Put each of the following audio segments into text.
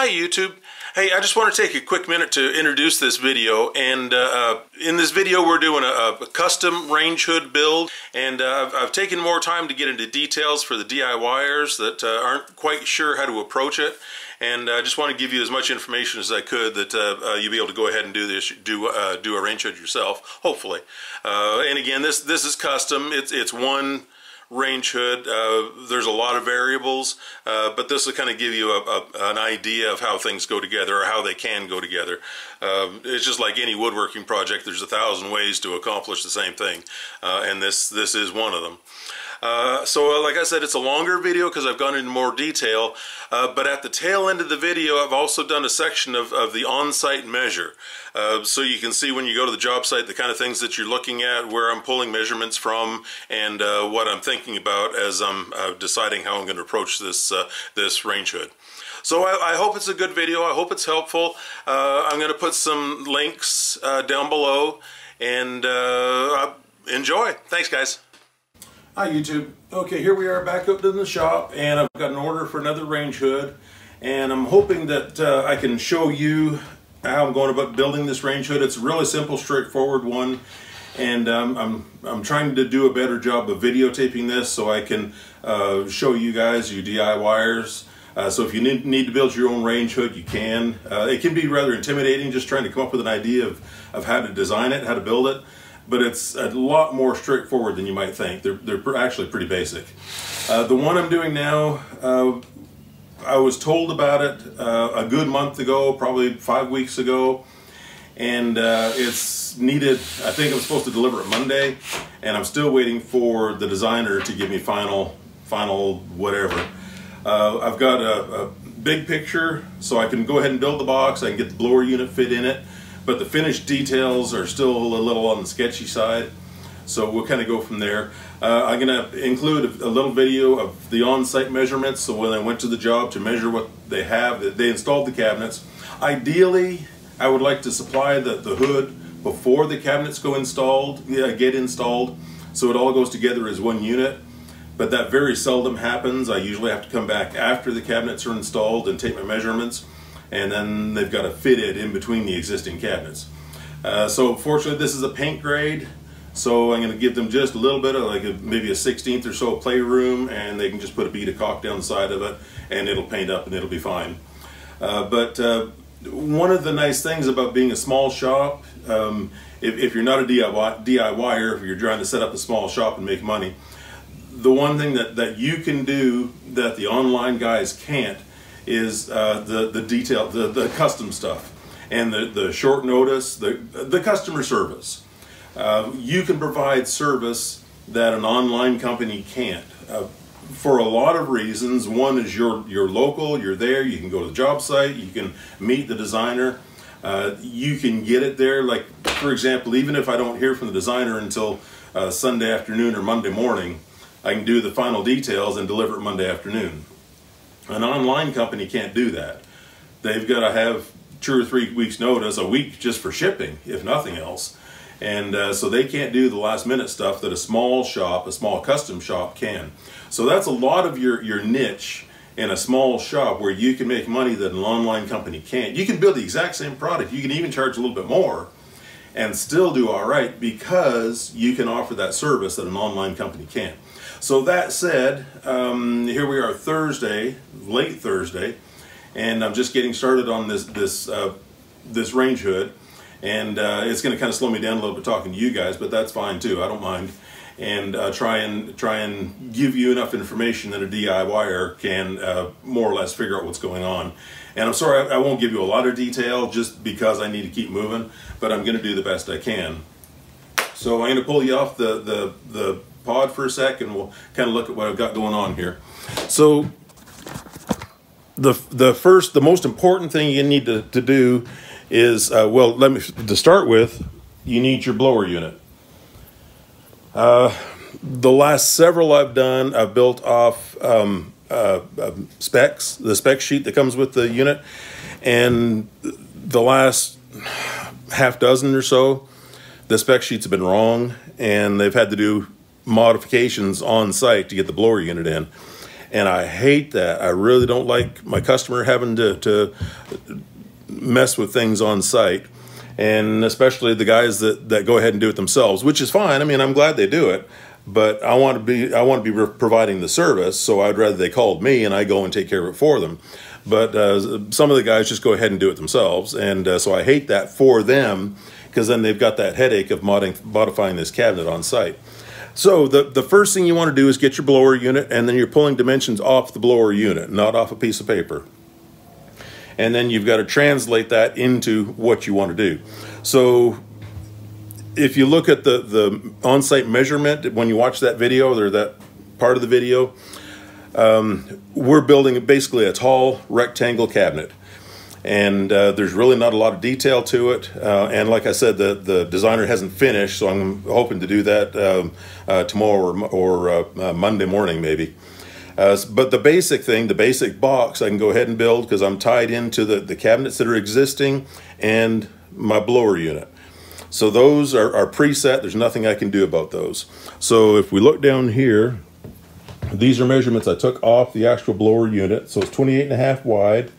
Hi YouTube. Hey, I just want to take a quick minute to introduce this video. And uh, uh, in this video, we're doing a, a custom range hood build. And uh, I've, I've, taken more time to get into details for the DIYers that uh, aren't quite sure how to approach it. And I just want to give you as much information as I could that uh, uh, you'll be able to go ahead and do this, do do a range hood yourself, hopefully. and again, this this is custom. It's it's one range hood. Uh, there's a lot of variables, uh, but this will kind of give you a, a, an idea of how things go together or how they can go together. Um, it's just like any woodworking project. There's a thousand ways to accomplish the same thing, uh, and this this is one of them. Uh, so uh, like I said, it's a longer video because I've gone into more detail, uh, but at the tail end of the video, I've also done a section of, of the on-site measure. Uh, so you can see when you go to the job site the kind of things that you're looking at, where I'm pulling measurements from, and uh, what I'm thinking about as I'm deciding how I'm going to approach this, this range hood. So I, I, hope it's a good video. I hope it's helpful. I'm going to put some links down below, and enjoy. Thanks, guys. Hi YouTube. Okay, here we are back up in the shop and I've got an order for another range hood and I'm hoping that uh, I can show you how I'm going about building this range hood. It's a really simple, straightforward one and um, I'm, I'm trying to do a better job of videotaping this so I can uh, show you guys, you DIYers, uh, so if you need, need, to build your own range hood, you can. Uh, it can be rather intimidating just trying to come up with an idea of, of how to design it, how to build it but it's a lot more straightforward than you might think. They're, they're actually pretty basic. Uh, the one I'm doing now, uh, I was told about it uh, a good month ago, probably five weeks ago, and uh, it's needed, I think I'm supposed to deliver it Monday, and I'm still waiting for the designer to give me final, final whatever. Uh, I've got a, a big picture, so I can go ahead and build the box, I can get the blower unit fit in it, but the finished details are still a little on the sketchy side. So we'll kind of go from there. Uh, I'm going to include a, little video of the on-site measurements. So when I went to the job to measure what they have, they installed the cabinets. Ideally, I would like to supply the, the hood before the cabinets go installed, yeah, get installed, so it all goes together as one unit. But that very seldom happens. I usually have to come back after the cabinets are installed and take my measurements and then they've got to fit it in between the existing cabinets. Uh, so fortunately this is a paint grade so I'm going to give them just a little bit of like a, maybe a 16th or so playroom and they can just put a bead of caulk down the side of it and it'll paint up and it'll be fine. Uh, but uh, one of the nice things about being a small shop, um, if, if, you're not a DIY, DIYer, if you're trying to set up a small shop and make money, the one thing that, that you can do that the online guys can't is uh, the the detail, the the custom stuff, and the the short notice, the the customer service. Uh, you can provide service that an online company can't. Uh, for a lot of reasons. One is you're you're local, you're there, you can go to the job site, you can meet the designer, uh, you can get it there. Like for example, even if I don't hear from the designer until uh, Sunday afternoon or Monday morning, I can do the final details and deliver it Monday afternoon. An online company can't do that. They've got to have two or three weeks notice, a week just for shipping, if nothing else. And uh, so they can't do the last minute stuff that a small shop, a small custom shop can. So that's a lot of your, your niche in a small shop where you can make money that an online company can't. You can build the exact same product. You can even charge a little bit more and still do all right because you can offer that service that an online company can't. So that said, um, here we are Thursday, late Thursday, and I'm just getting started on this this uh, this range hood, and uh, it's going to kind of slow me down a little bit talking to you guys, but that's fine too. I don't mind, and uh, try and try and give you enough information that a DIYer can uh, more or less figure out what's going on. And I'm sorry I, I won't give you a lot of detail just because I need to keep moving, but I'm going to do the best I can. So I'm going to pull you off the the the pod for a sec and we'll kind of look at what I've got going on here. So the the first, the most important thing you need to, to do is, uh, well, let me, to start with, you need your blower unit. Uh, the last several I've done, I've built off um, uh, specs, the spec sheet that comes with the unit, and the last half dozen or so, the spec sheets have been wrong, and they've had to do modifications on site to get the blower unit in. And I hate that. I really don't like my customer having to, to mess with things on site. And especially the guys that, that go ahead and do it themselves, which is fine. I mean, I'm glad they do it but I want to be I want to be providing the service, so I'd rather they called me and I go and take care of it for them. But uh, some of the guys just go ahead and do it themselves, and uh, so I hate that for them because then they've got that headache of modding, modifying this cabinet on site. So the, the first thing you want to do is get your blower unit and then you're pulling dimensions off the blower unit, not off a piece of paper. And then you've got to translate that into what you want to do. So if you look at the, the on-site measurement, when you watch that video or that part of the video, um, we're building basically a tall rectangle cabinet and uh, there's really not a lot of detail to it. Uh, and like I said, the, the designer hasn't finished, so I'm hoping to do that um, uh, tomorrow or, or uh, uh, Monday morning maybe. Uh, but the basic thing, the basic box, I can go ahead and build because I'm tied into the, the cabinets that are existing and my blower unit. So those are, are preset. There's nothing I can do about those. So if we look down here, these are measurements I took off the actual blower unit. So it's 28 and a half wide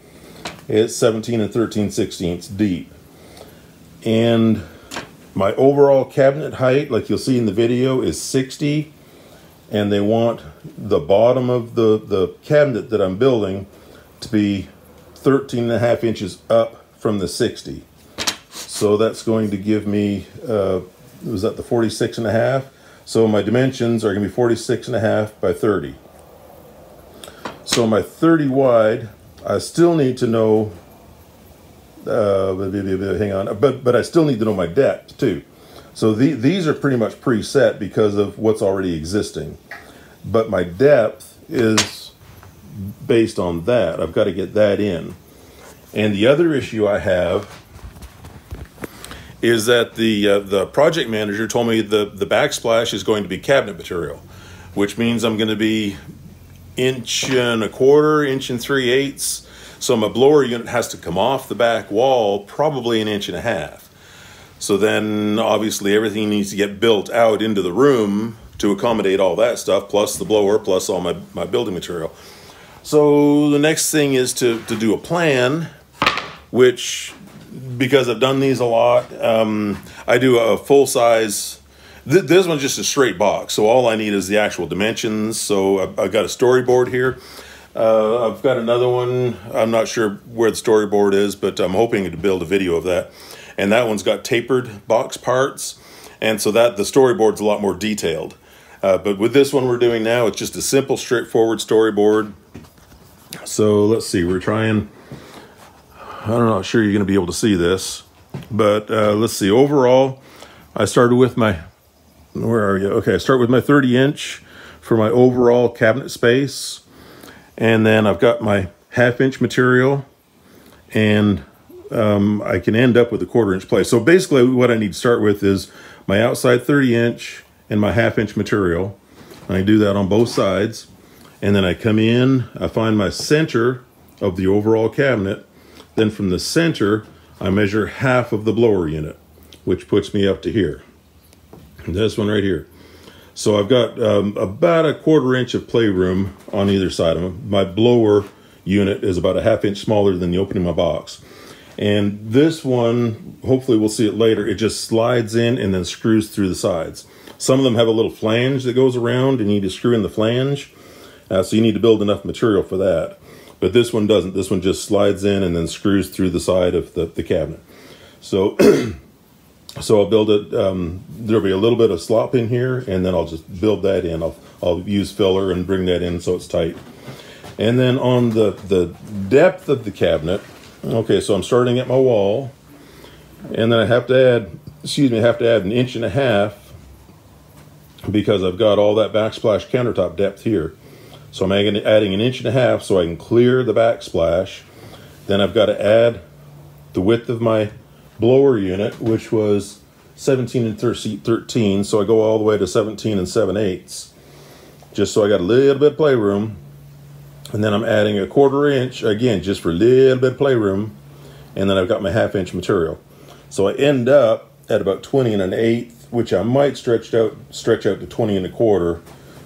it's 17 and 13 sixteenths deep. And my overall cabinet height, like you'll see in the video, is 60. And they want the bottom of the, the cabinet that I'm building to be 13 and a half inches up from the 60. So that's going to give me, uh, was that the 46 and a half? So my dimensions are going to be 46 and a half by 30. So my 30 wide I still need to know, uh, hang on, but, but I still need to know my depth too. So the, these are pretty much preset because of what's already existing. But my depth is based on that. I've got to get that in. And the other issue I have is that the uh, the project manager told me the the backsplash is going to be cabinet material, which means I'm going to be inch and a quarter, inch and three eighths. So my blower unit has to come off the back wall probably an inch and a half. So then obviously everything needs to get built out into the room to accommodate all that stuff, plus the blower, plus all my, my building material. So the next thing is to, to do a plan, which because I've done these a lot, um, I do a full size Th this one's just a straight box, so all I need is the actual dimensions. So I've, I've got a storyboard here. Uh, I've got another one. I'm not sure where the storyboard is, but I'm hoping to build a video of that. And that one's got tapered box parts, and so that the storyboard's a lot more detailed. Uh, but with this one we're doing now, it's just a simple, straightforward storyboard. So let's see, we're trying. I'm not sure you're going to be able to see this, but uh, let's see. Overall, I started with my where are you? Okay, I start with my 30 inch for my overall cabinet space. And then I've got my half inch material and um, I can end up with a quarter inch plate. So basically what I need to start with is my outside 30 inch and my half inch material. I do that on both sides. And then I come in, I find my center of the overall cabinet. Then from the center, I measure half of the blower unit, which puts me up to here this one right here. So I've got um, about a quarter inch of playroom on either side of them. My blower unit is about a half inch smaller than the opening of my box. And this one, hopefully we'll see it later, it just slides in and then screws through the sides. Some of them have a little flange that goes around and you need to screw in the flange. Uh, so you need to build enough material for that. But this one doesn't. This one just slides in and then screws through the side of the, the cabinet. So so I'll build it, um, there'll be a little bit of slop in here, and then I'll just build that in. I'll, I'll use filler and bring that in so it's tight. And then on the, the depth of the cabinet, okay, so I'm starting at my wall, and then I have to add, excuse me, I have to add an inch and a half because I've got all that backsplash countertop depth here. So I'm adding an inch and a half so I can clear the backsplash. Then I've got to add the width of my blower unit, which was 17 and 13. So I go all the way to 17 and 7 eighths, just so I got a little bit of playroom. And then I'm adding a quarter inch, again, just for a little bit of playroom. And then I've got my half inch material. So I end up at about 20 and an eighth, which I might stretch out, stretch out to 20 and a quarter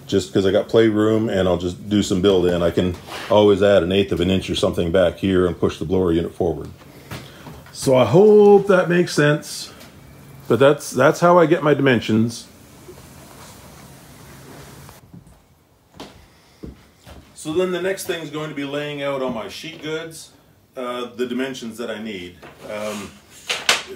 just because I got playroom and I'll just do some build in. I can always add an eighth of an inch or something back here and push the blower unit forward. So I hope that makes sense. But that's that's how I get my dimensions. So then the next thing is going to be laying out on my sheet goods uh, the dimensions that I need. Um,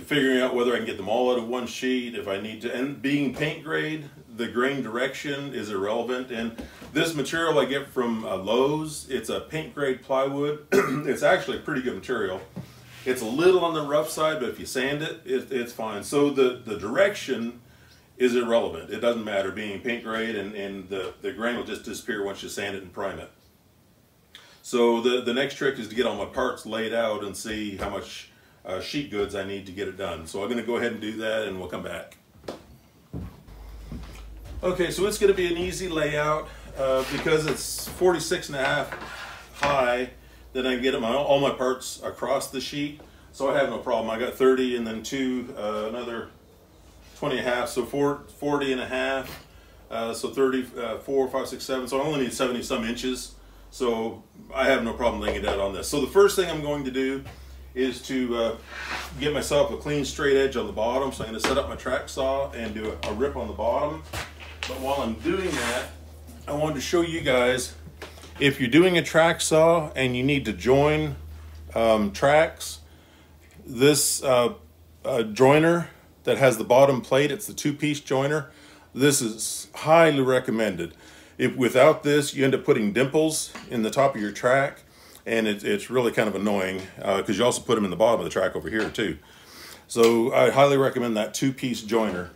figuring out whether I can get them all out of one sheet, if I need to, and being paint grade, the grain direction is irrelevant. And this material I get from uh, Lowe's, it's a paint grade plywood. it's actually pretty good material. It's a little on the rough side, but if you sand it, it it's fine. So the, the direction is irrelevant. It doesn't matter being paint grade and, and the, the grain will just disappear once you sand it and prime it. So the, the next trick is to get all my parts laid out and see how much uh, sheet goods I need to get it done. So I'm going to go ahead and do that and we'll come back. Okay, so it's going to be an easy layout uh, because it's 46 and a half high. Then I get my, all my parts across the sheet. So I have no problem. I got 30 and then two, uh, another 20 and a half, so four, 40 and a half. Uh, so 34, uh, 5, 6, 7. So I only need 70 some inches. So I have no problem laying it out on this. So the first thing I'm going to do is to uh, get myself a clean straight edge on the bottom. So I'm going to set up my track saw and do a, a rip on the bottom. But while I'm doing that, I wanted to show you guys if you're doing a track saw and you need to join um, tracks, this uh, uh, joiner that has the bottom plate, it's the two-piece joiner, this is highly recommended. If without this, you end up putting dimples in the top of your track, and it, it's really kind of annoying because uh, you also put them in the bottom of the track over here too. So I highly recommend that two-piece joiner.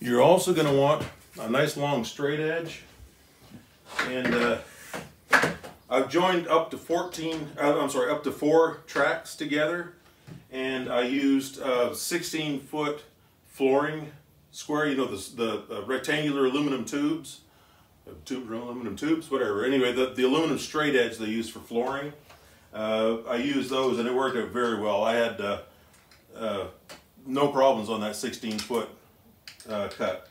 You're also going to want a nice long straight edge, and uh, I've joined up to 14, uh, I'm sorry, up to four tracks together, and I used uh, 16 foot flooring square, you know, the, the uh, rectangular aluminum tubes, uh, tube, aluminum tubes, whatever. Anyway, the, the aluminum straight edge they use for flooring, uh, I used those and it worked out very well. I had uh, uh no problems on that 16 foot cut.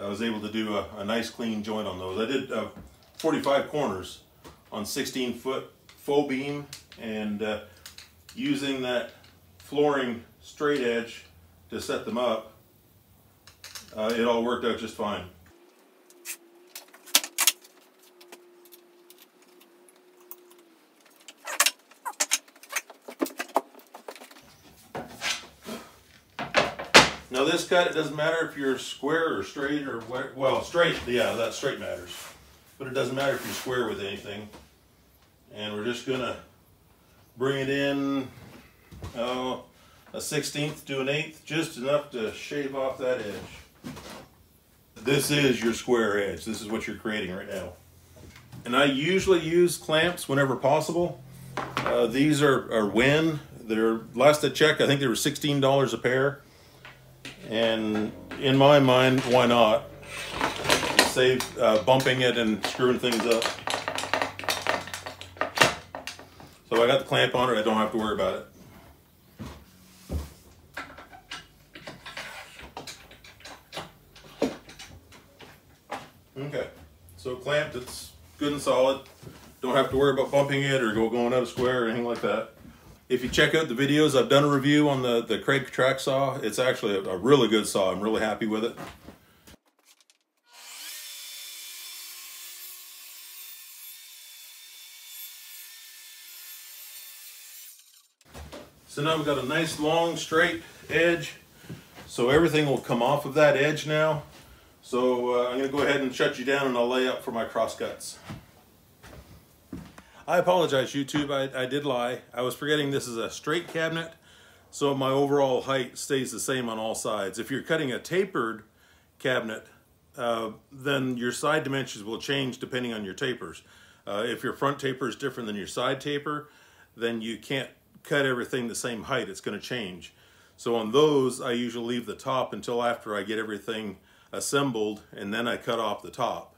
I was able to do a, a, nice clean joint on those. I did 45 corners on 16 foot faux beam and using that flooring straight edge to set them up uh, it all worked out just fine. Now this cut, it doesn't matter if you're square or straight or, well, straight, yeah, that straight matters. But it doesn't matter if you're square with anything. And we're just gonna bring it in, oh, a 16th to an eighth, just enough to shave off that edge. This is your square edge. This is what you're creating right now. And I usually use clamps whenever possible. Uh, these are, are WEN. They're, last I checked, I think they were $16 a pair. And in my mind, why not? Save uh, bumping it and screwing things up. So I got the clamp on it, I don't have to worry about it. Okay, so clamped, it's good and solid. Don't have to worry about bumping it or go going out of square or anything like that. If you check out the videos, I've done a review on the, the Kreg track saw. It's actually a, a really good saw. I'm really happy with it. So now we've got a nice long straight edge. So everything will come off of that edge now. So uh, I'm going to go ahead and shut you down and I'll lay up for my cross cuts. I apologize YouTube, I, I did lie. I was forgetting this is a straight cabinet, so my overall height stays the same on all sides. If you're cutting a tapered cabinet, uh, then your side dimensions will change depending on your tapers. Uh, if your front taper is different than your side taper, then you can't cut everything the same height, it's going to change. So on those, I usually leave the top until after I get everything assembled and then I cut off the top.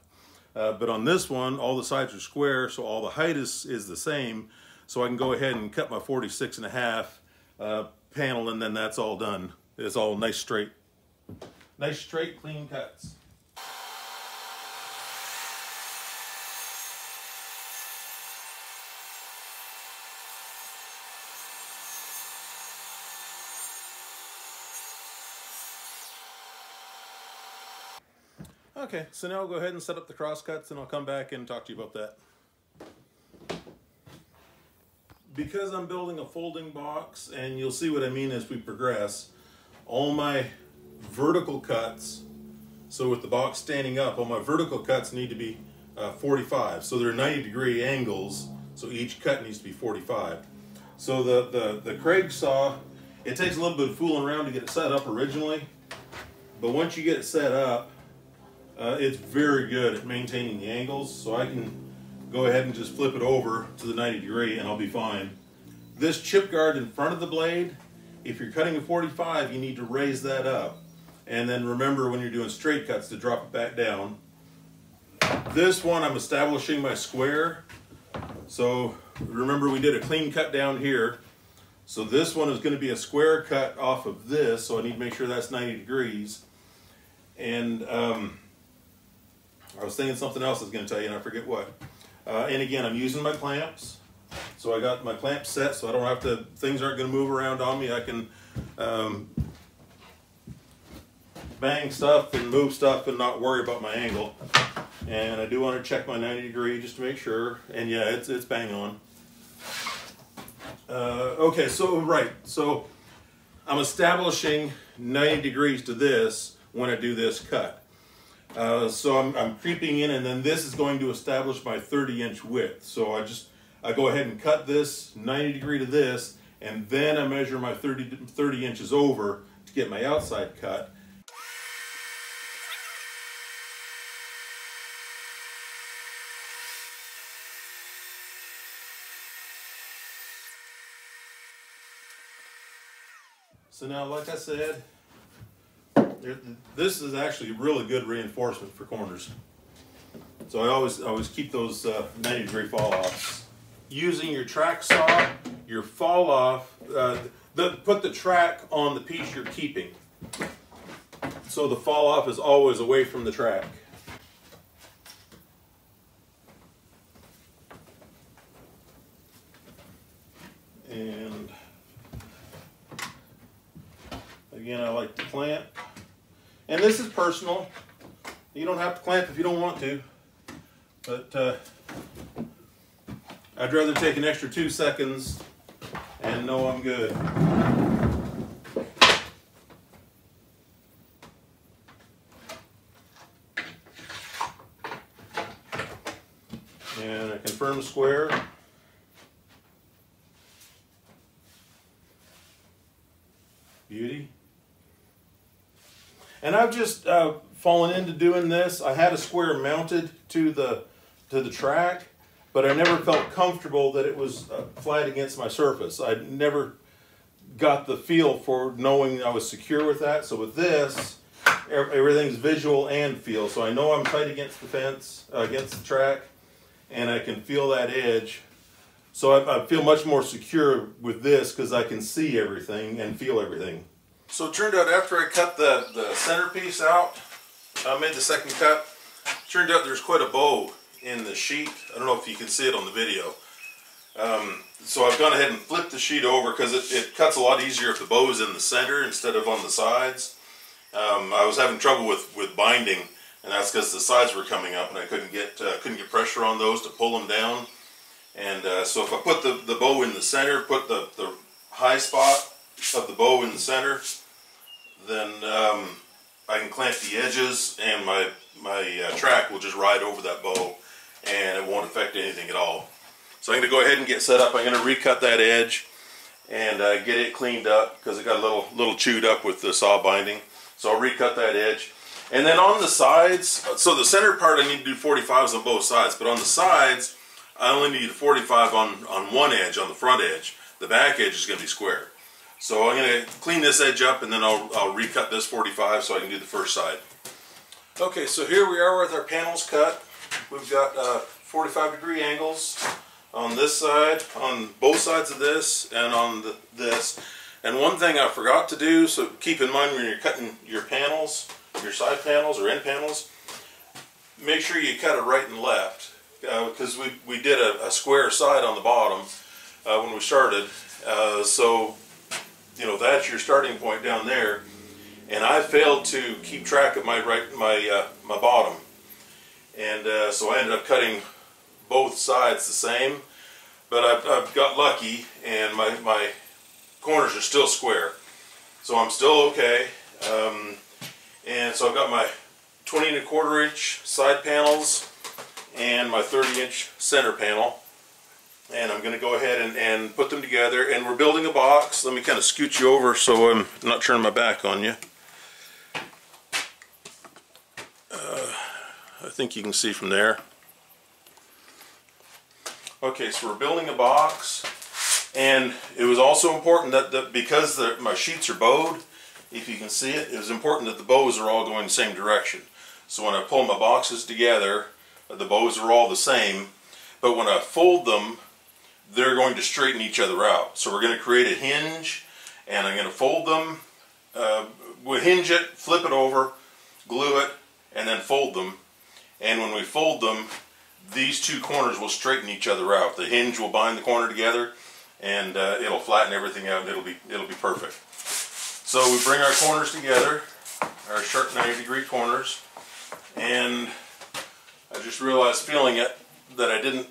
Uh, but on this one, all the sides are square, so all the height is, is the same. So I can go ahead and cut my 46 and a half uh, panel and then that's all done. It's all nice straight. nice straight clean cuts. Okay, so now I'll go ahead and set up the cross cuts and I'll come back and talk to you about that. Because I'm building a folding box, and you'll see what I mean as we progress, all my vertical cuts, so with the box standing up, all my vertical cuts need to be uh, 45. So they're 90 degree angles, so each cut needs to be 45. So the, the, the Kreg saw, it takes a little bit of fooling around to get it set up originally, but once you get it set up, uh, it's very good at maintaining the angles, so I can go ahead and just flip it over to the 90 degree and I'll be fine. This chip guard in front of the blade, if you're cutting a 45, you need to raise that up. And then remember when you're doing straight cuts to drop it back down. This one I'm establishing my square. So remember we did a clean cut down here. So this one is going to be a square cut off of this, so I need to make sure that's 90 degrees. And um, I was thinking something else I was going to tell you and I forget what. Uh, and again, I'm using my clamps. So I got my clamps set so I don't have to, things aren't going to move around on me. I can um, bang stuff and move stuff and not worry about my angle. And I do want to check my 90 degree just to make sure. And yeah, it's, it's bang on. Uh, okay, so right, so I'm establishing 90 degrees to this when I do this cut. Uh, so I'm, I'm, creeping in and then this is going to establish my 30 inch width. So I just, I go ahead and cut this 90 degree to this and then I measure my 30, 30 inches over to get my outside cut. So now, like I said, this is actually really good reinforcement for corners. So I always always keep those uh, 90 degree fall offs. Using your track saw, your fall off, uh, the, put the track on the piece you're keeping. So the fall off is always away from the track. And again, I like to clamp. And this is personal. You don't have to clamp if you don't want to. But uh, I'd rather take an extra two seconds and know I'm good. And I confirm square. Beauty. And I've just uh, fallen into doing this. I had a square mounted to the to the track, but I never felt comfortable that it was uh, flat against my surface. I never got the feel for knowing I was secure with that. So with this, everything's visual and feel. So I know I'm tight against the fence, uh, against the track, and I can feel that edge. So I, I feel much more secure with this because I can see everything and feel everything. So it turned out after I cut the, the centerpiece out, I made the second cut, turned out there's quite a bow in the sheet. I don't know if you can see it on the video. Um, so I've gone ahead and flipped the sheet over because it, it, cuts a lot easier if the bow is in the center instead of on the sides. Um, I was having trouble with, with binding and that's because the sides were coming up and I couldn't get uh, couldn't get pressure on those to pull them down. And uh, so if I put the, the bow in the center, put the, the high spot of the bow in the center, then um, I can clamp the edges and my, my uh, track will just ride over that bow and it won't affect anything at all. So I'm going to go ahead and get set up. I'm going to recut that edge and uh, get it cleaned up because it got a little, little chewed up with the saw binding. So I'll recut that edge. And then on the sides, so the center part I need to do 45s on both sides, but on the sides I only need 45 on, on one edge, on the front edge. The back edge is going to be square. So I'm going to clean this edge up and then I'll, I'll recut this 45 so I can do the first side. Okay, so here we are with our panels cut. We've got uh, 45 degree angles on this side, on both sides of this, and on the, this. And one thing I forgot to do, so keep in mind when you're cutting your panels, your side panels or end panels, make sure you cut it right and left because uh, we, we did a, a, square side on the bottom uh, when we started. Uh, so, you know, that's your starting point down there. And I failed to keep track of my right my uh, my bottom, and uh, so I ended up cutting both sides the same. But I've, I've got lucky, and my my corners are still square, so I'm still okay. Um, and so I've got my 20 and a quarter inch side panels and my 30 inch center panel and I'm going to go ahead and, and put them together and we're building a box. Let me kind of scoot you over so I'm not turning my back on you. Uh, I think you can see from there. Okay so we're building a box and it was also important that, that because the, my sheets are bowed if you can see it, it was important that the bows are all going the same direction. So when I pull my boxes together, the bows are all the same, but when I fold them, they're going to straighten each other out. So we're going to create a hinge, and I'm going to fold them, uh, we'll hinge it, flip it over, glue it, and then fold them. And when we fold them, these two corners will straighten each other out. The hinge will bind the corner together, and uh, it'll flatten everything out, and it'll be, it'll be perfect. So we bring our corners together, our sharp 90 degree corners, and I just realized feeling it that I didn't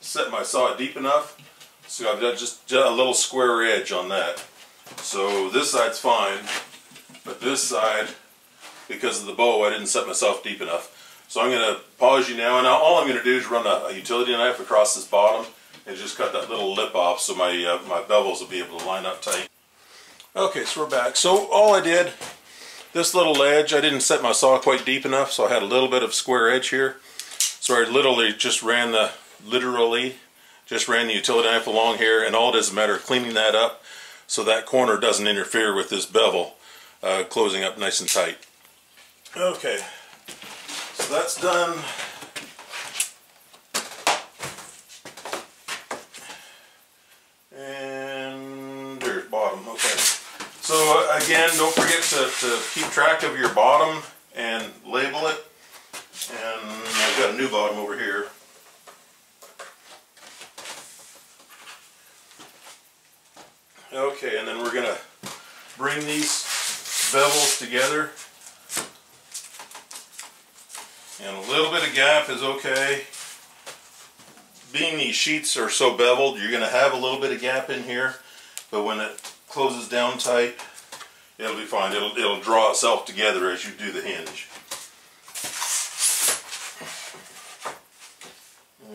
set my saw deep enough. So I've got just, a little square edge on that. So this side's fine, but this side, because of the bow, I didn't set myself deep enough. So I'm going to pause you now, and all I'm going to do is run a, a, utility knife across this bottom and just cut that little lip off so my, uh, my bevels will be able to line up tight. Okay, so we're back. So all I did this little edge, I didn't set my saw quite deep enough, so I had a little bit of square edge here. So I literally just ran the, literally, just ran the utility knife along here, and all it is a matter of cleaning that up so that corner doesn't interfere with this bevel uh, closing up nice and tight. Okay, so that's done. And there's bottom, okay. So again, don't forget to, to keep track of your bottom and label it. And I've got a new bottom over here. Okay, and then we're going to bring these bevels together. And a little bit of gap is okay. Being these sheets are so beveled, you're going to have a little bit of gap in here. But when it closes down tight, it'll be fine. It'll, it'll draw itself together as you do the hinge.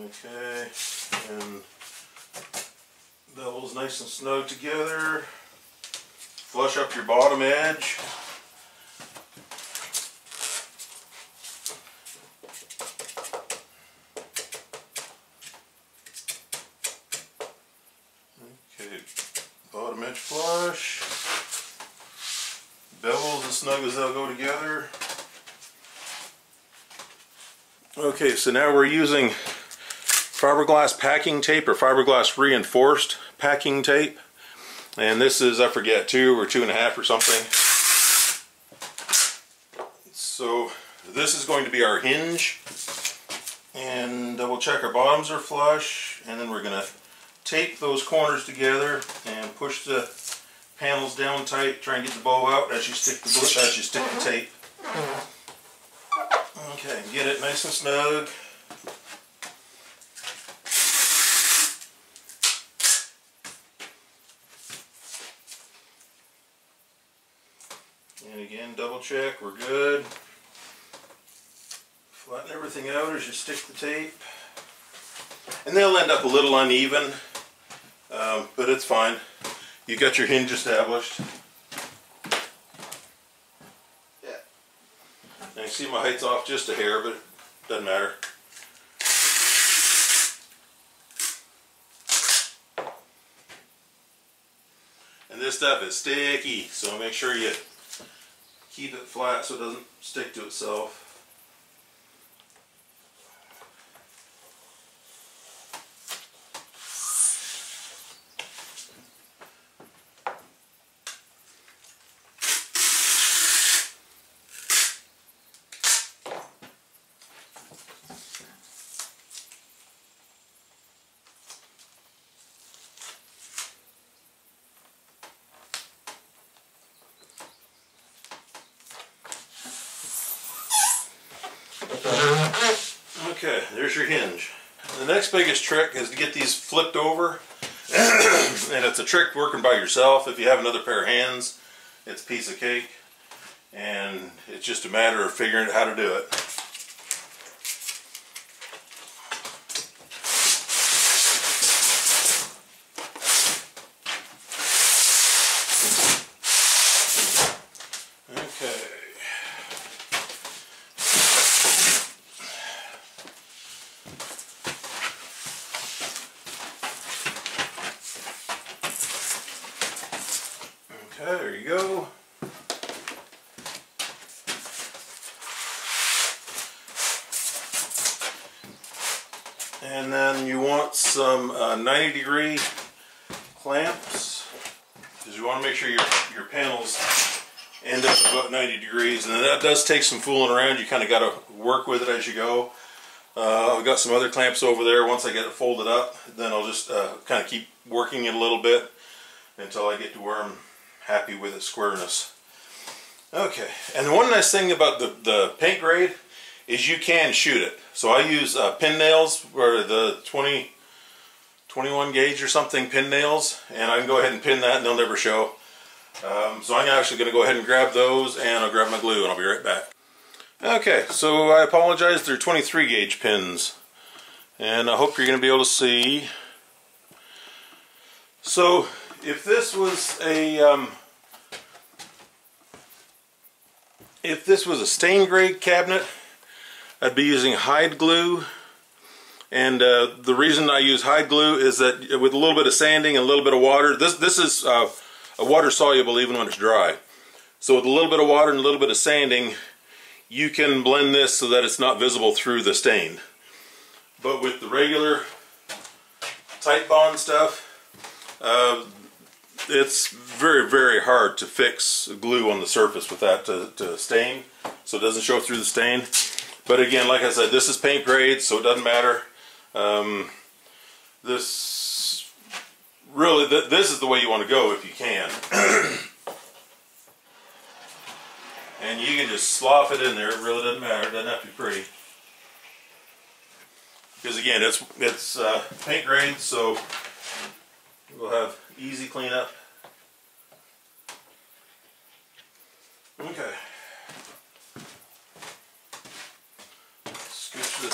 Okay, and bevels nice and snug together. Flush up your bottom edge. Okay, bottom edge flush. Bevels as snug as they'll go together. Okay, so now we're using fiberglass packing tape or fiberglass reinforced packing tape. And this is, I forget, two or two and a half or something. So this is going to be our hinge. And double check our bottoms are flush. And then we're going to tape those corners together and push the panels down tight. Try and get the bow out as you stick the as you stick the tape. Mm-hmm. Okay, get it nice and snug. And again, double check, we're good. Flatten everything out as you stick the tape. And they'll end up a little uneven um, but it's fine. You got your hinge established. Yeah. And you see my height's off just a hair, but it doesn't matter. And this stuff is sticky, so make sure you keep it flat so it doesn't stick to itself. Okay, there's your hinge. The next biggest trick is to get these flipped over. and it's a trick working by yourself. If you have another pair of hands, it's piece of cake. And it's just a matter of figuring out how to do it. Okay, there you go. And then you want some uh, 90 degree clamps. Because you want to make sure your, your panels end up about 90 degrees. And that does take some fooling around. You kind of got to work with it as you go. Uh, I've got some other clamps over there. Once I get it folded up then I'll just uh, kind of keep working it a little bit until I get to where I'm happy with its squareness. Okay, and the one nice thing about the, the paint grade is you can shoot it. So I use uh, pin nails, or the 20, 21 gauge or something pin nails, and I can go ahead and pin that and they'll never show. Um, so I'm actually going to go ahead and grab those and I'll grab my glue and I'll be right back. Okay, so I apologize, they're 23 gauge pins. And I hope you're going to be able to see. So if this was a um, if this was a stain grade cabinet I'd be using hide glue. And uh, the reason I use hide glue is that with a little bit of sanding and a little bit of water this this is uh, a water soluble even when it's dry. So with a little bit of water and a little bit of sanding you can blend this so that it's not visible through the stain. But with the regular Titebond stuff uh, it's very, very hard to fix glue on the surface with that to, to stain, so it doesn't show through the stain. But again, like I said, this is paint grade, so it doesn't matter. Um, this really, th this is the way you want to go if you can. and you can just slop it in there. It really doesn't matter. It doesn't have to be pretty. Because again, it's it's uh, paint grade, so we'll have easy cleanup. Okay.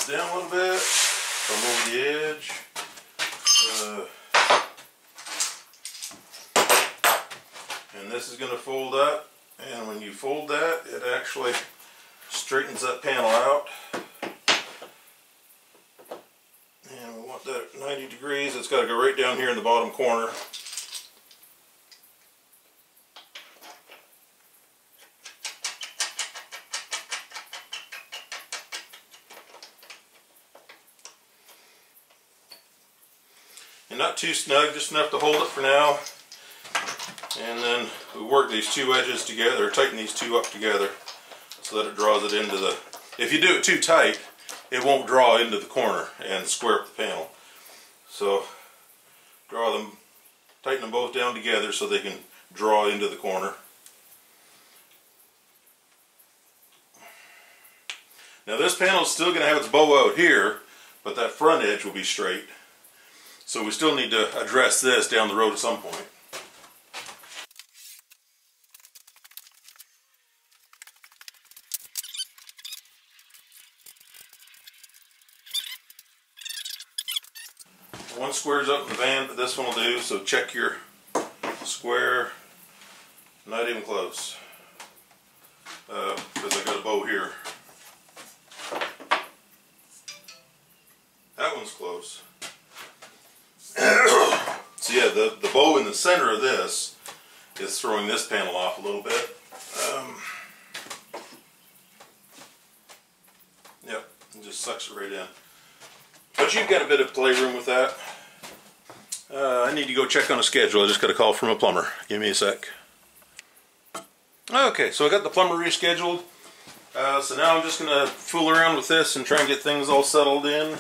Down a little bit, come over the edge. Uh, and this is going to fold up, and when you fold that, it actually straightens that panel out. And we want that 90 degrees. It's got to go right down here in the bottom corner. Too snug, just enough to hold it for now. And then we work these two edges together, tighten these two up together so that it draws it into the... If you do it too tight, it won't draw into the corner and square up the panel. So draw them, tighten them both down together so they can draw into the corner. Now this panel is still going to have its bow out here, but that front edge will be straight. So we still need to address this down the road at some point. One square's up in the van, but this one will do, so check your square. Not even close. Because uh, I got a bow here. That one's close. Yeah, the, the bow in the center of this is throwing this panel off a little bit. Um, yep, it just sucks it right in. But you've got a bit of playroom with that. Uh, I need to go check on a schedule. I just got a call from a plumber. Give me a sec. Okay, so I got the plumber rescheduled. Uh, so now I'm just going to fool around with this and try and get things all settled in.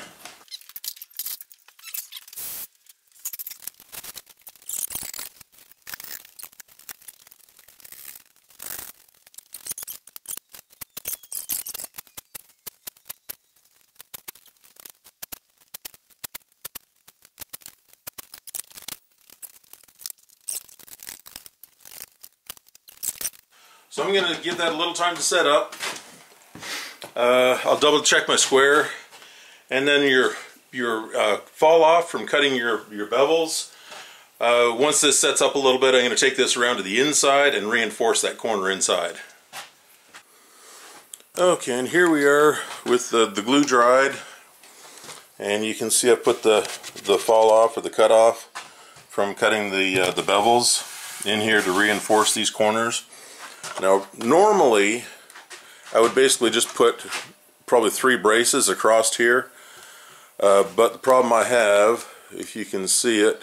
Give that a little time to set up. Uh, I'll double check my square and then your your uh, fall off from cutting your, your bevels. Uh, once this sets up a little bit, I'm going to take this around to the inside and reinforce that corner inside. Okay, and here we are with the, the glue dried. And you can see I put the, the fall off or the cut off from cutting the, uh, the bevels in here to reinforce these corners. Now, normally, I would basically just put probably three braces across here uh, but the problem I have, if you can see it,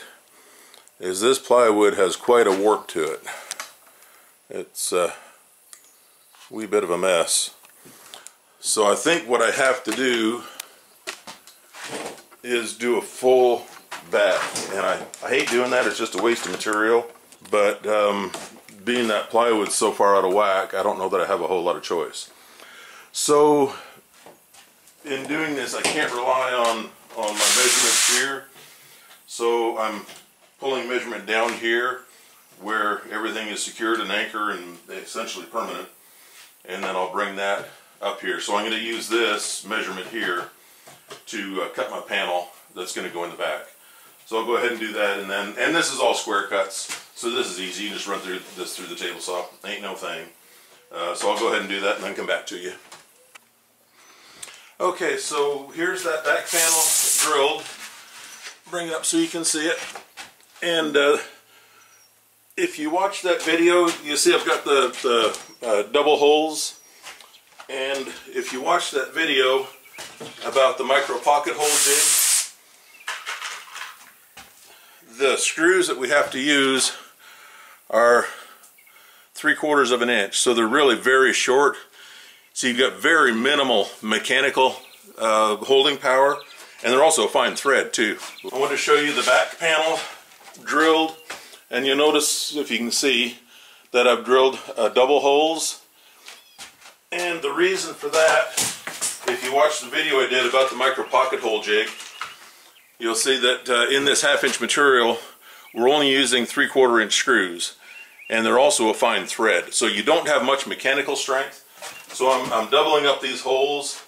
is this plywood has quite a warp to it. It's a wee bit of a mess. So I think what I have to do is do a full back. And I, I hate doing that, it's just a waste of material. But um, being that plywood's so far out of whack, I don't know that I have a whole lot of choice. So in doing this, I can't rely on, on my measurements here. So I'm pulling measurement down here where everything is secured and anchored and essentially permanent. And then I'll bring that up here. So I'm going to use this measurement here to uh, cut my panel that's going to go in the back. So I'll go ahead and do that and then, and this is all square cuts. So this is easy, you just run through this through the table saw, ain't no thing. Uh, so I'll go ahead and do that and then come back to you. Okay, so here's that back panel drilled. Bring it up so you can see it. And uh, if you watch that video, you see I've got the, the uh, double holes. And if you watch that video about the micro pocket hole jig, the screws that we have to use are three quarters of an inch. So they're really very short. So you've got very minimal mechanical uh, holding power, and they're also a fine thread too. I want to show you the back panel drilled, and you'll notice, if you can see, that I've drilled uh, double holes. And the reason for that, if you watch the video I did about the micro pocket hole jig, you'll see that uh, in this half inch material, we're only using three quarter inch screws. And they're also a fine thread. So you don't have much mechanical strength, so I'm, I'm doubling up these holes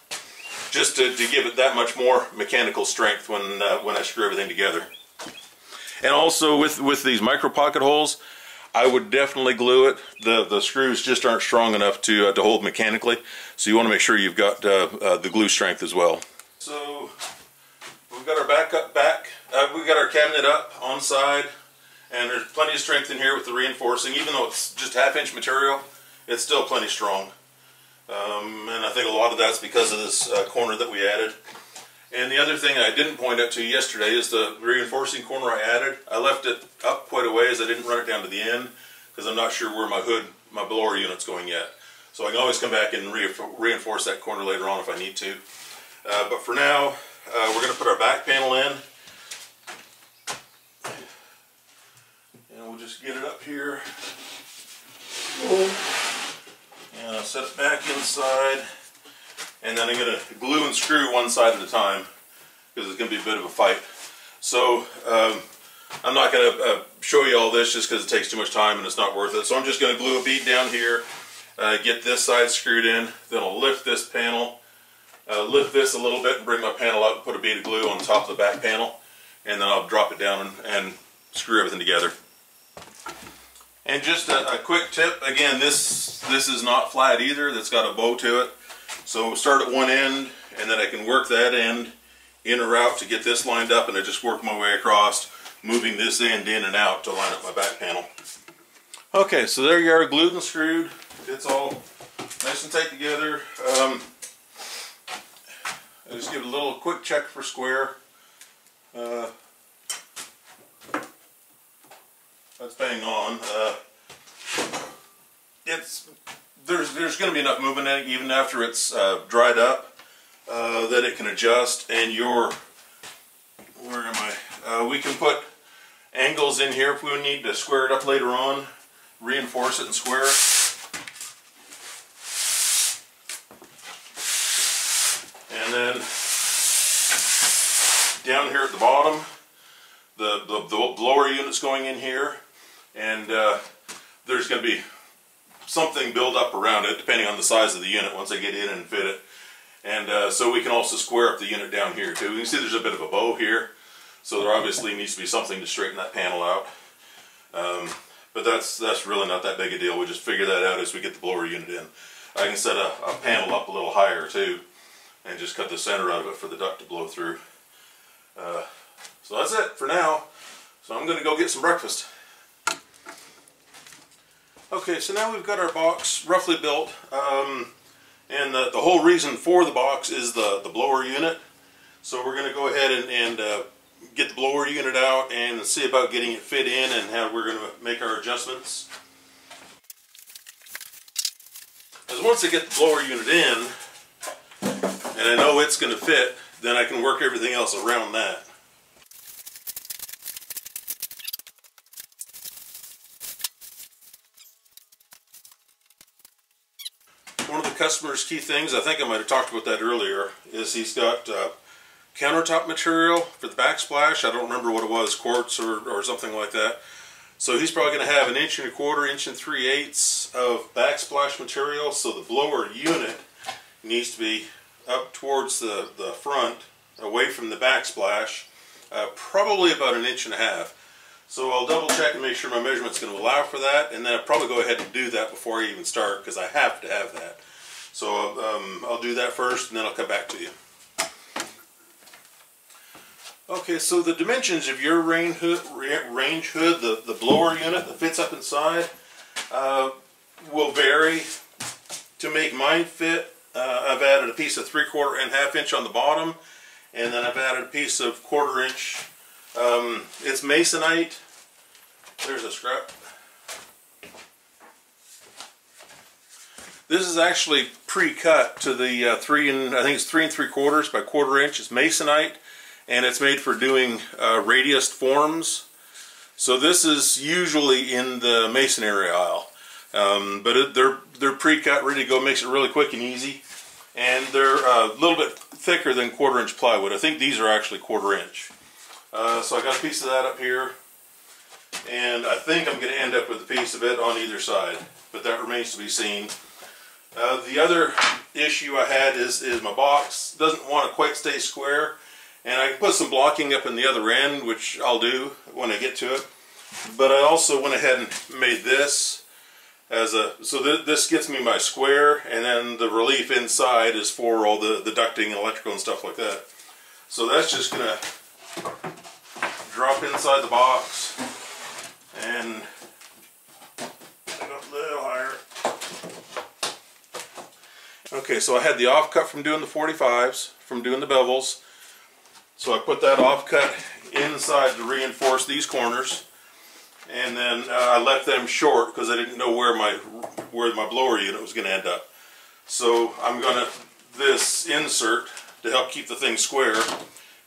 just to, to give it that much more mechanical strength when, uh, when I screw everything together. And also with, with these micro pocket holes, I would definitely glue it. The, the screws just aren't strong enough to, uh, to hold mechanically, so you want to make sure you've got uh, uh, the glue strength as well. So we've got our back up back, uh, we've got our cabinet up on side, and there's plenty of strength in here with the reinforcing. Even though it's just half inch material, it's still plenty strong. Um, and I think a lot of that's because of this uh, corner that we added. And the other thing I didn't point out to you yesterday is the reinforcing corner I added. I left it up quite a ways. I didn't run it down to the end because I'm not sure where my hood, my blower unit's going yet. So I can always come back and re reinforce that corner later on if I need to. Uh, but for now, uh, we're going to put our back panel in. And we'll just get it up here. And I'll set it back inside. And then I'm going to glue and screw one side at a time because it's going to be a bit of a fight. So um, I'm not going to uh, show you all this just because it takes too much time and it's not worth it. So I'm just going to glue a bead down here, uh, get this side screwed in, then I'll lift this panel, uh, lift this a little bit and bring my panel up put a bead of glue on top of the back panel. And then I'll drop it down and, and screw everything together. And just a, a, quick tip, again, this this is not flat either, that's got a bow to it. So start at one end, and then I can work that end in or out to get this lined up, and I just work my way across, moving this end in and out to line up my back panel. Okay, so there you are, glued and screwed. It's all nice and tight together. Um, I just give it a little quick check for square. Uh, that's bang on. Uh, it's there's there's going to be enough movement in it even after it's uh, dried up uh, that it can adjust. And your where am I? Uh, we can put angles in here if we need to square it up later on, reinforce it and square it. And then down here at the bottom, the, the, the blower unit's going in here and uh, there's going to be something build up around it, depending on the size of the unit once I get in and fit it. And uh, so we can also square up the unit down here too. You can see there's a bit of a bow here. So there obviously needs to be something to straighten that panel out. Um, but that's that's really not that big a deal. We just figure that out as we get the blower unit in. I can set a, a panel up a little higher too and just cut the center out of it for the duct to blow through. Uh, so that's it for now. So I'm going to go get some breakfast. Okay, so now we've got our box roughly built. Um, and the, the whole reason for the box is the, the blower unit. So we're going to go ahead and, and uh, get the blower unit out and see about getting it fit in and how we're going to make our adjustments. Because once I get the blower unit in, and I know it's going to fit, then I can work everything else around that. One of the customer's key things, I think I might have talked about that earlier, is he's got uh, countertop material for the backsplash. I don't remember what it was, quartz or, or something like that. So he's probably going to have an inch and a quarter, inch and three eighths of backsplash material. So the blower unit needs to be up towards the, the front, away from the backsplash, uh, probably about an inch and a half. So I'll double check and make sure my measurement's going to allow for that, and then I'll probably go ahead and do that before I even start, because I have to have that. So um, I'll do that first, and then I'll come back to you. Okay, so the dimensions of your range hood, range hood the, the blower unit that fits up inside, uh, will vary. To make mine fit, uh, I've added a piece of three quarter and half inch on the bottom, and then I've added a piece of quarter inch. Um, it's masonite. There's a scrap. This is actually pre-cut to the uh, three and I think it's three and three quarters by quarter inch. It's masonite and it's made for doing uh, radius forms. So this is usually in the masonry aisle, um, but it, they're they're pre-cut, ready to go. Makes it really quick and easy, and they're uh, a little bit thicker than quarter inch plywood. I think these are actually quarter inch. Uh, so I got a piece of that up here, and I think I'm going to end up with a piece of it on either side, but that remains to be seen. Uh, the other issue I had is, is my box doesn't want to quite stay square. And I can put some blocking up in the other end, which I'll do when I get to it. But I also went ahead and made this as a, so th this gets me my square, and then the relief inside is for all the, the ducting and electrical and stuff like that. So that's just to drop inside the box and a little higher. Okay, so I had the offcut from doing the 45s, from doing the bevels. So I put that offcut inside to reinforce these corners and then uh, I left them short because I didn't know where my where my blower unit was going to end up. So I'm going to, this insert to help keep the thing square,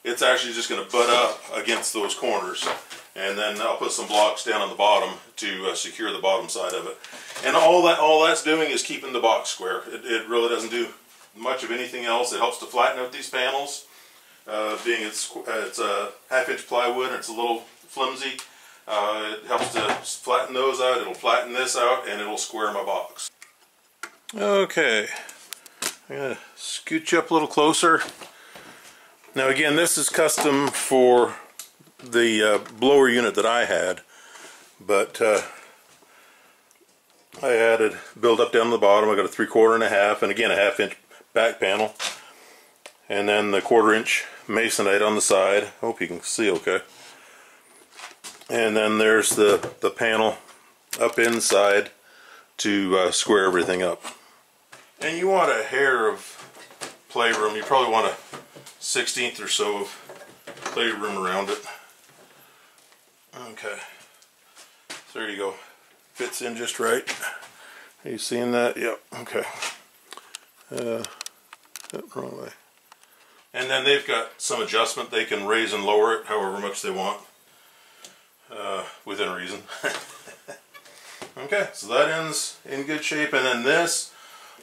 it's actually just going to butt up against those corners. And then I'll put some blocks down on the bottom to uh, secure the bottom side of it. And all that all that's doing is keeping the box square. It, it really doesn't do much of anything else. It helps to flatten out these panels uh, being it's, it's a half inch plywood and it's a little flimsy. Uh, it helps to flatten those out, it'll flatten this out, and it'll square my box. Okay, I'm to scoot you up a little closer. Now again, this is custom for the uh, blower unit that I had, but uh, I added build up down the bottom. I got a three quarter and a half, and again a half inch back panel and then the quarter inch masonite on the side. Hope you can see okay? And then there's the the panel up inside to uh, square everything up. And you want a hair of playroom. You probably want a 16th or so of playroom around it okay. So there you go. Fits in just right. Are you seeing that? Yep. Okay. Uh, wrong way. And then they've got some adjustment. They can raise and lower it however much they want uh, within reason. okay, so that ends in good shape. And then this,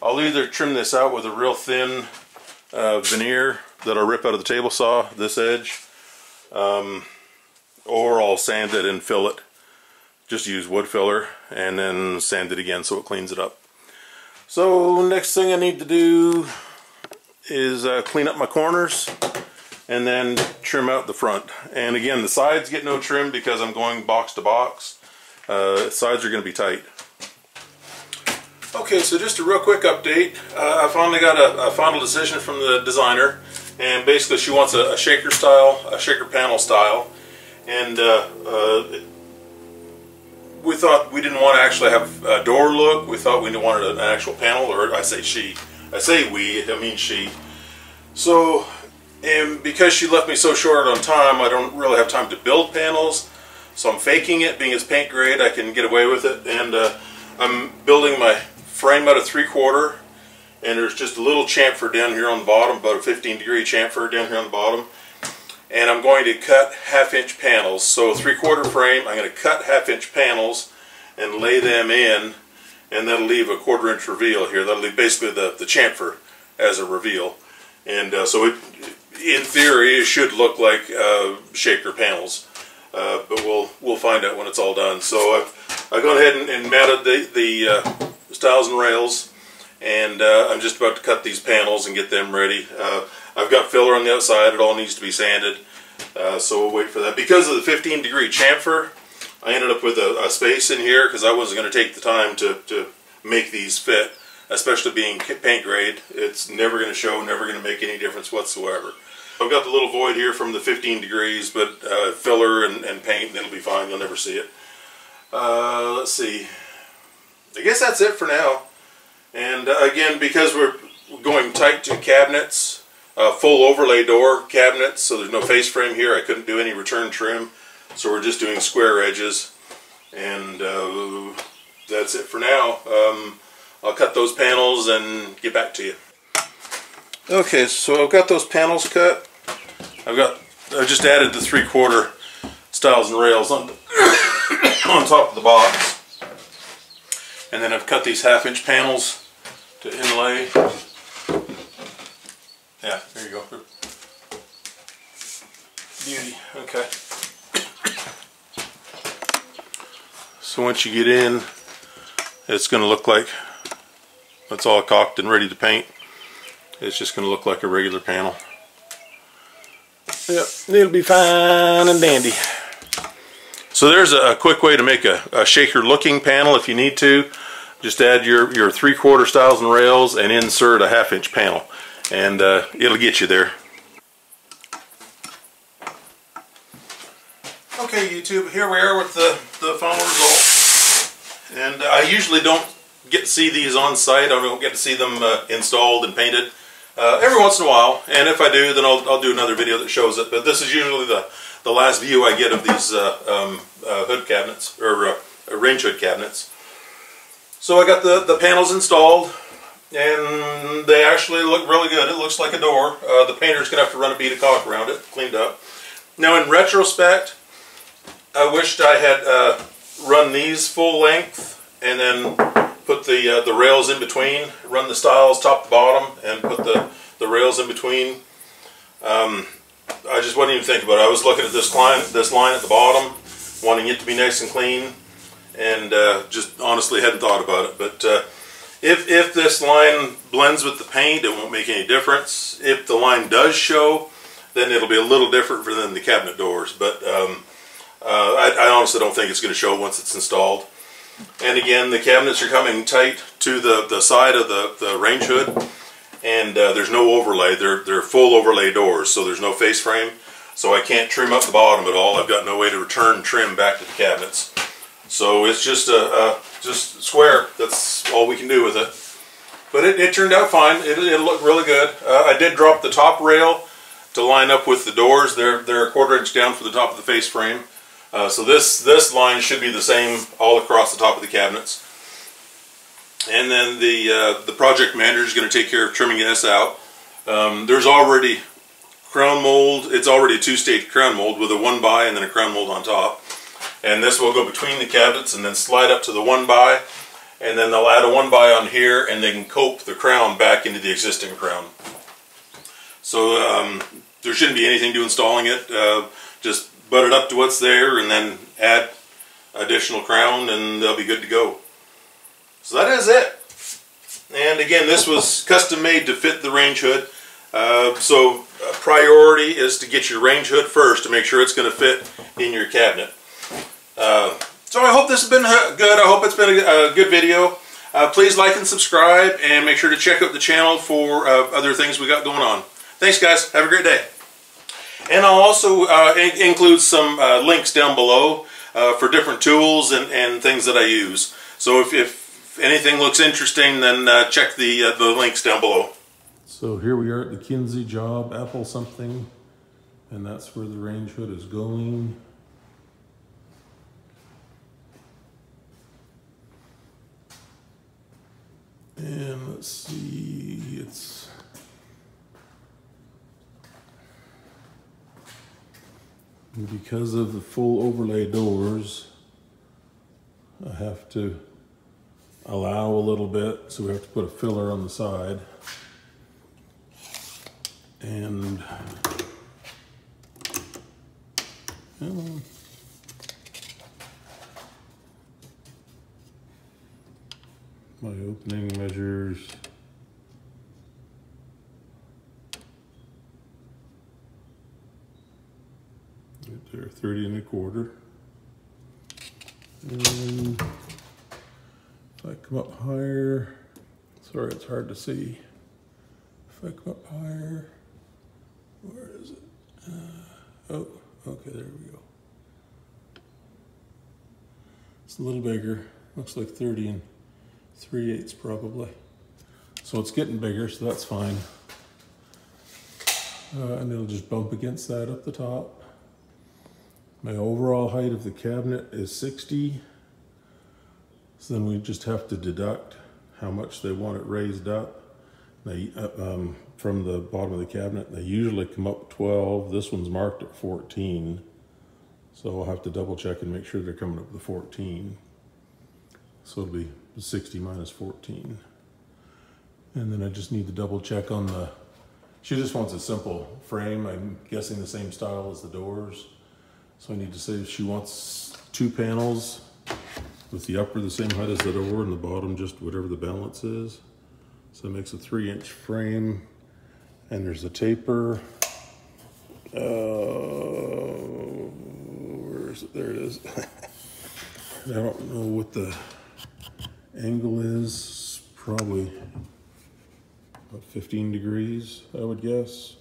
I'll either trim this out with a real thin uh, veneer that I'll rip out of the table saw, this edge, um, or I'll sand it and fill it just use wood filler and then sand it again so it cleans it up. So next thing I need to do is uh, clean up my corners and then trim out the front. And again, the sides get no trim because I'm going box to box. Uh, sides are going to be tight. Okay, so just a real quick update. Uh, I finally got a, a, final decision from the designer, and basically she wants a, a shaker style, a shaker panel style, and uh, uh, we thought we didn't want to actually have a door look. We thought we wanted an actual panel, or I say she. I say we, I mean she. So, and because she left me so short on time, I don't really have time to build panels. So I'm faking it, being it's paint grade, I can get away with it. And uh, I'm building my frame out of three quarter. And there's just a little chamfer down here on the bottom, about a 15 degree chamfer down here on the bottom. And I'm going to cut half inch panels. So three quarter frame, I'm going to cut half inch panels and lay them in. And that'll leave a quarter inch reveal here. That'll leave basically the, the chamfer as a reveal. And uh, so it, in theory, it should look like uh, shaker panels. Uh, but we'll we'll find out when it's all done. So I've, I've gone ahead and, and mounted the, the uh, stiles and rails, and uh, I'm just about to cut these panels and get them ready. Uh, I've got filler on the outside. It all needs to be sanded. so we'll wait for that. Because of the 15 degree chamfer, I ended up with a, a space in here because I wasn't going to take the time to, to make these fit especially being paint grade, it's never going to show, never going to make any difference whatsoever. I've got the little void here from the 15 degrees, but uh, filler and, and, paint, and it'll be fine. You'll never see it. Uh, let's see. I guess that's it for now. And uh, again, because we're going tight to cabinets, uh, full overlay door cabinets, so there's no face frame here. I couldn't do any return trim, so we're just doing square edges. And uh, that's it for now. Um, I'll cut those panels and get back to you. Okay, so I've got those panels cut. I've got, I just added the three quarter stiles and rails on, on top of the box. And then I've cut these half inch panels to inlay. Yeah, there you go. Beauty, okay. So once you get in, it's going to look like it's all caulked and ready to paint. It's just going to look like a regular panel. Yep, it'll be fine and dandy. So there's a quick way to make a, a shaker looking panel if you need to. Just add your, your three quarter stiles and rails and insert a half inch panel. And uh, it'll get you there. Okay YouTube, here we are with the, the final result. And I usually don't get to see these on site. I don't get to see them uh, installed and painted uh, every once in a while. And if I do, then I'll, I'll, do another video that shows it. But this is usually the, the last view I get of these uh, um, uh, hood cabinets, or uh, range hood cabinets. So I got the, the panels installed, and they actually look really good. It looks like a door. Uh, the painter's going to have to run a bead of caulk around it, cleaned up. Now in retrospect, I wished I had run these full length and then put the uh, the rails in between, run the stiles top to bottom, and put the, the rails in between. Um, I just wasn't even thinking about it. I was looking at this line, this line at the bottom, wanting it to be nice and clean, and uh, just honestly hadn't thought about it. But uh, if, if this line blends with the paint, it won't make any difference. If the line does show, then it'll be a little different for than the cabinet doors. But um, uh, I, I honestly don't think it's going to show once it's installed. And again, the cabinets are coming tight to the, the side of the, the range hood. And uh, there's no overlay. They're, they're full overlay doors, so there's no face frame. So I can't trim up the bottom at all. I've got no way to return trim back to the cabinets. So it's just a, a just square. That's all we can do with it. But it, it turned out fine. It, it looked really good. Uh, I did drop the top rail to line up with the doors. They're, they're a quarter inch down for the top of the face frame. Uh, so this, this line should be the same all across the top of the cabinets. And then the, uh, the project manager is going to take care of trimming this out. Um, there's already crown mold. It's already a two-stage crown mold with a one by and then a crown mold on top. And this will go between the cabinets and then slide up to the one by. And then they'll add a one by on here and they can cope the crown back into the existing crown. So um, there shouldn't be anything to installing it. Uh, just butt it up to what's there and then add additional crown and they'll be good to go. So that is it. And again, this was custom made to fit the range hood. Uh, so priority is to get your range hood first to make sure it's going to fit in your cabinet. Uh, so I hope this has been good. I hope it's been a, a good video. Uh, please like and subscribe and make sure to check out the channel for uh, other things we got going on. Thanks guys. Have a great day. And I'll also uh, in include some uh, links down below for different tools and, and things that I use. So if, if anything looks interesting, then check the, the links down below. So here we are at the Kinsey job, Apple something, and that's where the range hood is going. And let's see, it's because of the full overlay doors, I have to allow a little bit, so we have to put a filler on the side. And um, my opening measures. Right there 30 and a quarter. And if I come up higher sorry it's hard to see. If I come up higher where is it? Uh, oh okay there we go. It's a little bigger looks like 30 and 3 eighths probably. So it's getting bigger, so that's fine. Uh, and it'll just bump against that up the top. My overall height of the cabinet is 60. So then we just have to deduct how much they want it raised up they, uh, um, from the bottom of the cabinet. They usually come up 12. This one's marked at 14. So I'll have to double check and make sure they're coming up to 14. So it'll be 60 minus 14. And then I just need to double check on the, she just wants a simple frame. I'm guessing the same style as the doors. So I need to say she wants two panels with the upper the same height as the door and the bottom just whatever the balance is. So it makes a three inch frame and there's a taper. Uh, where is it? There it is. I don't know what the Angle is probably about 15 degrees, I would guess.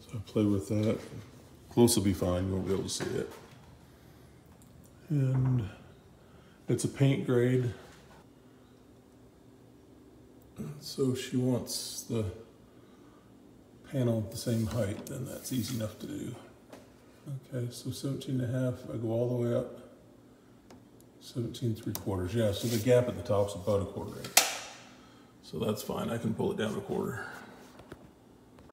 So I play with that. Close will be fine, you won't be able to see it. And it's a paint grade. So she wants the panel the same height, then that's easy enough to do. Okay, so 17 and a half, I go all the way up 17 three quarters, yeah, so the gap at the top is about a quarter inch. So that's fine, I can pull it down a quarter.